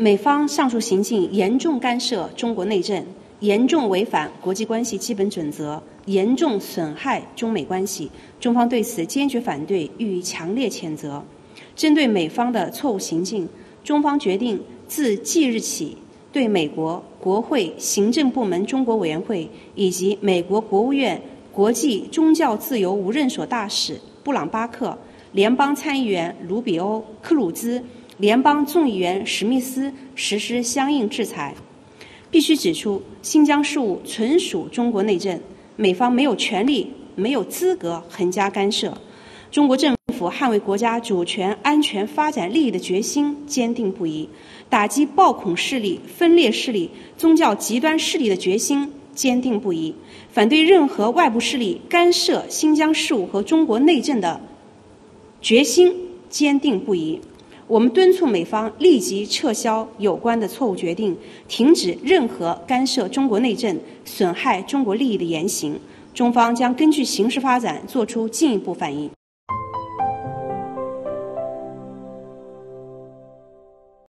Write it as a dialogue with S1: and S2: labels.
S1: 美方上述行径严重干涉中国内政，严重违反国际关系基本准则，严重损害中美关系。中方对此坚决反对，予以强烈谴责。针对美方的错误行径，中方决定自即日起，对美国国会行政部门中国委员会以及美国国务院国际宗教自由无任所大使布朗巴克、联邦参议员卢比欧、克鲁兹。联邦众议员史密斯实施相应制裁。必须指出，新疆事务纯属中国内政，美方没有权利、没有资格横加干涉。中国政府捍卫国家主权、安全、发展利益的决心坚定不移，打击暴恐势力、分裂势力、宗教极端势力的决心坚定不移，反对任何外部势力干涉新疆事务和中国内政的决心坚定不移。我们敦促美方立即撤销有关的错误决定，停止任何干涉中国内政、损害中国利益的言行。中方将根据形势发展作出进一步反应。